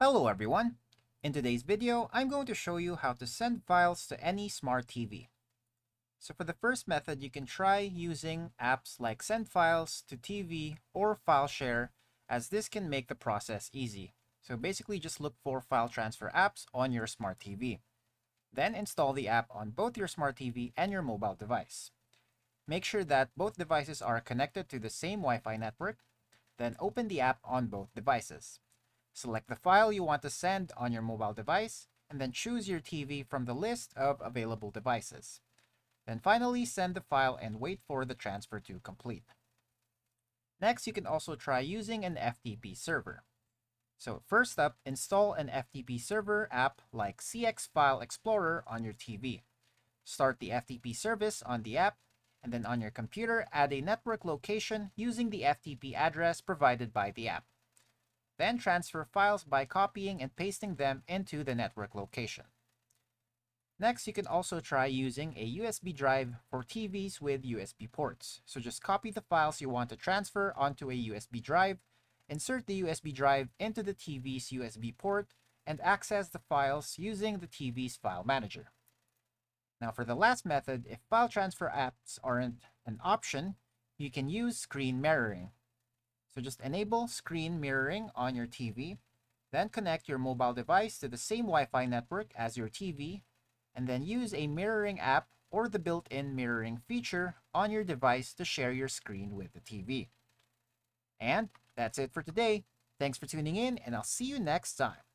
Hello everyone! In today's video, I'm going to show you how to send files to any smart TV. So for the first method, you can try using apps like Send Files to TV or File Share, as this can make the process easy. So basically just look for file transfer apps on your smart TV. Then install the app on both your smart TV and your mobile device. Make sure that both devices are connected to the same Wi-Fi network, then open the app on both devices. Select the file you want to send on your mobile device, and then choose your TV from the list of available devices. Then finally, send the file and wait for the transfer to complete. Next, you can also try using an FTP server. So first up, install an FTP server app like CX File Explorer on your TV. Start the FTP service on the app, and then on your computer, add a network location using the FTP address provided by the app. Then transfer files by copying and pasting them into the network location. Next, you can also try using a USB drive for TVs with USB ports. So just copy the files you want to transfer onto a USB drive, insert the USB drive into the TV's USB port, and access the files using the TV's file manager. Now for the last method, if file transfer apps aren't an option, you can use screen mirroring. So just enable screen mirroring on your TV, then connect your mobile device to the same Wi-Fi network as your TV, and then use a mirroring app or the built-in mirroring feature on your device to share your screen with the TV. And that's it for today. Thanks for tuning in, and I'll see you next time.